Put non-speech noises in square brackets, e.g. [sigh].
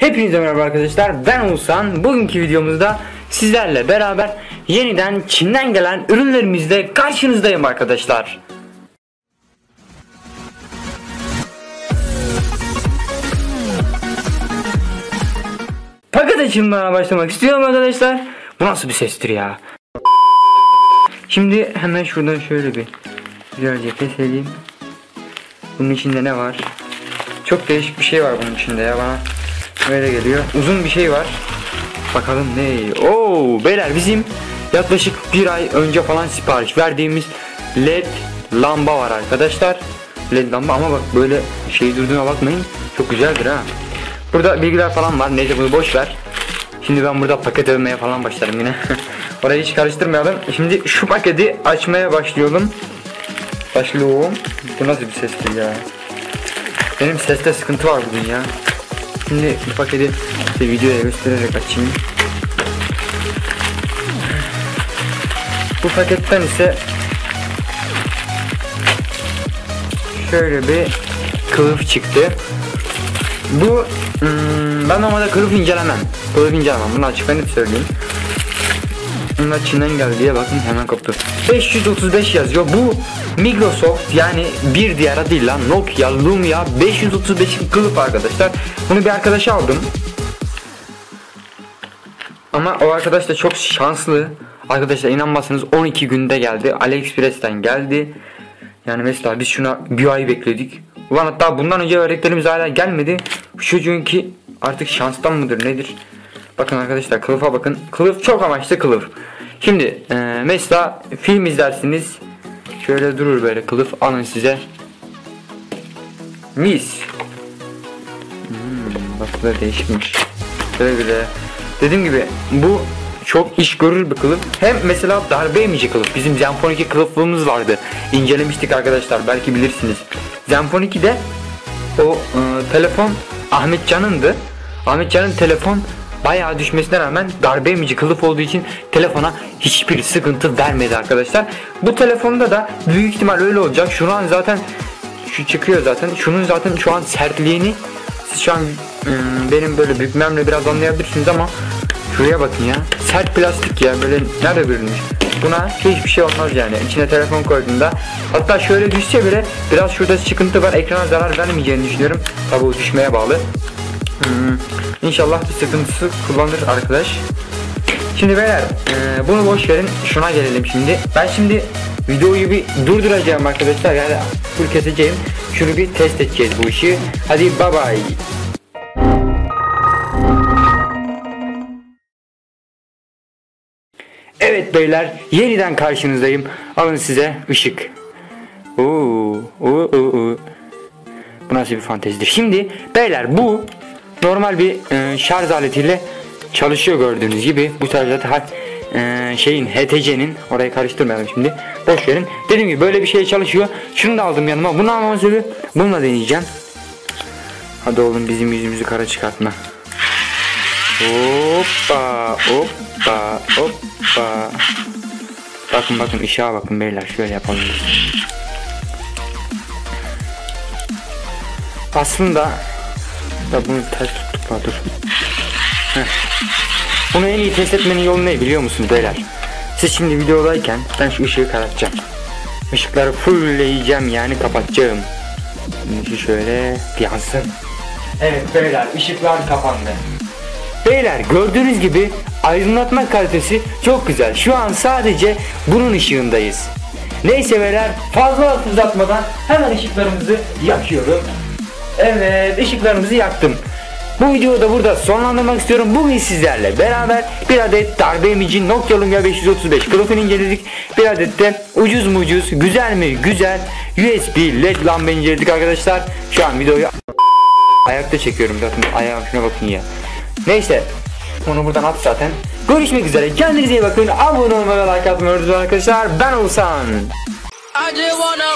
Hepinize merhaba arkadaşlar. Ben Oğuzhan. Bugünkü videomuzda sizlerle beraber yeniden Çin'den gelen ürünlerimizle karşınızdayım arkadaşlar. Paket açılımına başlamak istiyorum arkadaşlar. Bu nasıl bir sestir ya? Şimdi hemen şuradan şöyle bir Güzelce keselim Bunun içinde ne var? Çok değişik bir şey var bunun içinde ya. Bana Öyle geliyor. Uzun bir şey var. Bakalım ne? Oo beyler bizim yaklaşık bir ay önce falan sipariş verdiğimiz led lamba var arkadaşlar. Led lamba ama bak böyle şey durduğuna bakmayın. Çok güzeldir ha. Burada bilgiler falan var. Neyse bunu boş ver. Şimdi ben burada paket övmeye falan başlarım yine. [laughs] Orayı hiç karıştırmayalım. Şimdi şu paketi açmaya başlayalım. Başlıyorum. Bu nasıl bir sestir ya? Benim seste sıkıntı var bugün ya. Şimdi bu paketi size videoya göstererek açayım. Bu paketten ise şöyle bir kılıf çıktı. Bu hmm, ben normalde kılıf incelemem. Kılıf incelemem. Bunu açık ben söyleyeyim. Bunlar Çin'den geldi diye bakın hemen koptu. 535 yazıyor. Bu Microsoft yani bir diğer değil lan Nokia Lumia 535 kılıf arkadaşlar. Bunu bir arkadaşa aldım. Ama o arkadaş da çok şanslı. Arkadaşlar inanmazsınız 12 günde geldi. AliExpress'ten geldi. Yani mesela biz şuna bir ay bekledik. Ulan hatta bundan önce verdiklerimiz hala gelmedi. Şu çünkü artık şanstan mıdır nedir? Bakın arkadaşlar kılıfa bakın. Kılıf çok amaçlı kılıf. Şimdi e, mesela film izlersiniz. Şöyle durur böyle kılıf alın size. Mis. Hmm, bak da değişmiş. Böyle bile. Dediğim gibi bu çok iş görür bir kılıf. Hem mesela darbe emici kılıf. Bizim Zenfone 2 kılıflığımız vardı. İncelemiştik arkadaşlar belki bilirsiniz. Zenfone 2'de o e, telefon Ahmet Can'ındı. Ahmet Can'ın telefon bayağı düşmesine rağmen darbe emici kılıf olduğu için telefona hiçbir sıkıntı vermedi arkadaşlar. Bu telefonda da büyük ihtimal öyle olacak. Şu an zaten şu çıkıyor zaten. Şunun zaten şu an sertliğini siz şu an ım, benim böyle bükmemle biraz anlayabilirsiniz ama şuraya bakın ya. Sert plastik ya böyle nerede bölünmüş. Buna hiçbir şey olmaz yani. İçine telefon koyduğunda hatta şöyle düşse bile biraz şurada sıkıntı var. Ekrana zarar vermeyeceğini düşünüyorum. Tabi o düşmeye bağlı. Hmm, İnşallah bir sıkıntısı kullanır arkadaş. Şimdi beyler e, bunu boş verin şuna gelelim şimdi. Ben şimdi videoyu bir durduracağım arkadaşlar yani full keseceğim. Şunu bir test edeceğiz bu işi. Hadi bye bye. Evet beyler yeniden karşınızdayım. Alın size ışık. Oo, oo, oo, oo. Bu nasıl bir fantezidir? Şimdi beyler bu normal bir e, şarj aletiyle çalışıyor gördüğünüz gibi. Bu şarj aleti e, şeyin HTC'nin orayı karıştırmayalım şimdi. Boş verin. Dediğim gibi böyle bir şey çalışıyor. Şunu da aldım yanıma. Bunu almamın sebebi bununla deneyeceğim. Hadi oğlum bizim yüzümüzü kara çıkartma. Hoppa hoppa hoppa. Bakın bakın ışığa bakın beyler şöyle yapalım. Aslında da bunu ters tuttuk la dur. Heh. Bunu en iyi test etmenin yolu ne biliyor musunuz beyler? Siz şimdi videodayken ben şu ışığı karartacağım. Işıkları fullleyeceğim yani kapatacağım. Şimdi şöyle yansın. Evet beyler ışıklar kapandı. Beyler gördüğünüz gibi aydınlatma kalitesi çok güzel. Şu an sadece bunun ışığındayız. Neyse beyler fazla uzatmadan hemen ışıklarımızı yakıyorum. Evet ışıklarımızı yaktım. Bu videoyu da burada sonlandırmak istiyorum. Bugün sizlerle beraber bir adet darbe emici Nokia Lumia 535 kılıfını inceledik. Bir adet de ucuz mu ucuz, güzel mi güzel USB led lamba inceledik arkadaşlar. Şu an videoyu ayakta çekiyorum zaten ayağım şuna bakın ya. Neyse onu buradan at zaten. Görüşmek üzere. Kendinize iyi bakın. Abone olmayı ve like atmayı arkadaşlar. Ben Oğuzhan. I just wanna